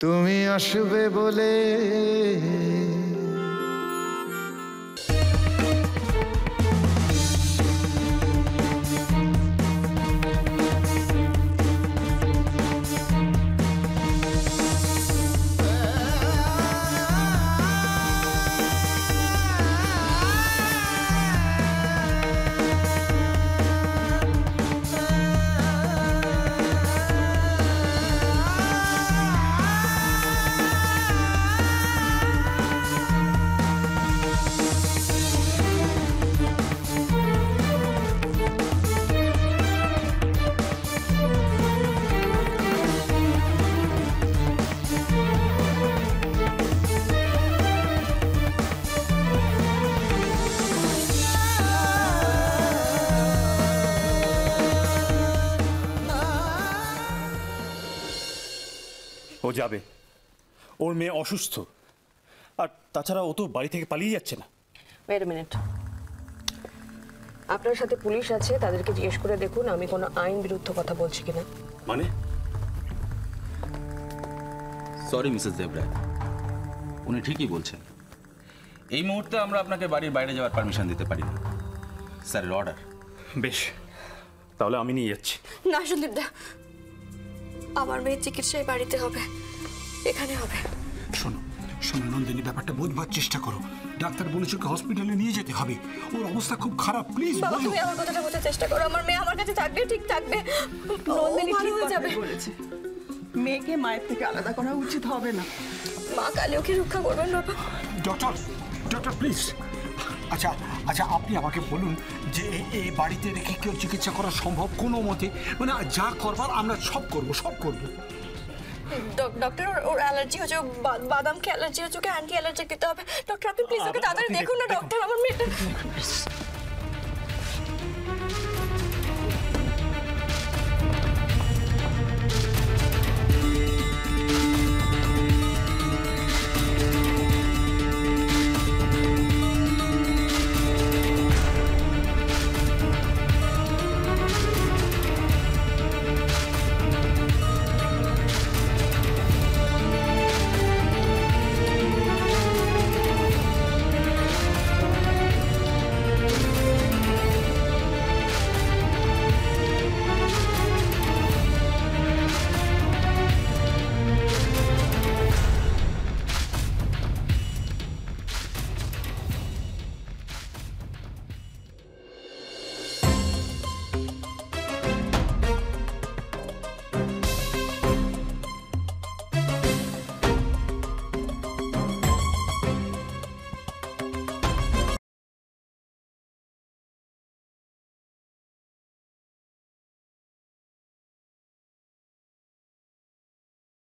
তুমি আসবে বলে ও যাবে। ওর মেয়ে অসুস্থ। আর তাছাড়া ও তো বাড়ি থেকে পালিয়ে যাচ্ছে না। ওয়েট মিনিট আপনার সাথে পুলিশ আছে তাদেরকে জিজ্ঞেস করে দেখুন আমি কোনো আইন বিরুদ্ধ কথা বলছি কিনা। মানে? সরি মিসেস দেবরায় উনি ঠিকই বলছেন। এই মুহূর্তে আমরা আপনাকে বাড়ির বাইরে যাওয়ার পারমিশন দিতে পারি না। স্যারের অর্ডার বেশ তাহলে আমি নিয়ে যাচ্ছি। না সন্দীপ দা আমার মেয়ের চিকিৎসায় বাড়িতে হবে। এখানে হবে। শোনো শোনো নন্দিনী ব্যাপারটা বোঝবার চেষ্টা করো। ডাক্তার বলেছে ওকে হসপিটালে নিয়ে যেতে হবে। ওর অবস্থা খুব খারাপ প্লিজ বাবা বলো। তুমি আমার কথাটা বোঝার চেষ্টা করো। আমার মেয়ে আমার কাছে থাকবে ঠিক থাকবে। নন্দিনী ঠিক হয়ে যাবে বলেছে। মেয়েকে মায়ের থেকে আলাদা করা উচিত হবে না। মা কালী ওকে রক্ষা করবেন বাবা। ডক্টর ডক্টর প্লিজ আচ্ছা আচ্ছা আপনি আমাকে বলুন যে এই বাড়িতে রেখে কেউ চিকিৎসা করা সম্ভব কোনো মতে? মানে যা করবার আমরা সব করব সব করব। ডক- ডক্টর ওর- অ্যালার্জি হচ্ছে বাদামকে অ্যালার্জি হচ্ছে ওকে অ্যান্টি অ্যালার্জি দিতে হবে। ডক্টর আপনি প্লিজ ওকে তাড়াতাড়ি দেখুন না ডক্টর আমার মেয়েটা